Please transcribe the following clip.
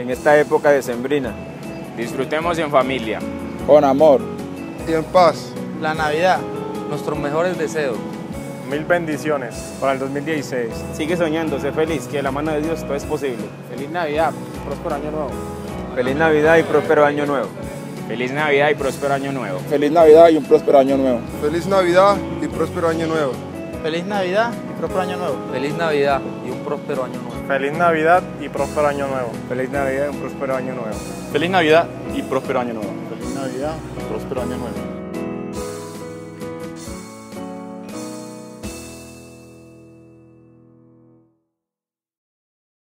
en esta época decembrina. Disfrutemos en familia. Con amor. Y en paz. La Navidad, nuestros mejores deseos. Mil bendiciones para el 2016. Sigue soñando, sé feliz, que de la mano de Dios todo es posible. Feliz Navidad, próspero año nuevo. Feliz Navidad y próspero año nuevo. Feliz Navidad y próspero año nuevo. Feliz Navidad y un próspero año nuevo. Feliz Navidad y próspero año nuevo. Feliz Navidad próspero año nuevo. Feliz Navidad y un próspero año nuevo. Feliz Navidad y próspero año nuevo. Feliz Navidad y un próspero año nuevo. Feliz Navidad y próspero año nuevo. Feliz Navidad y próspero año nuevo.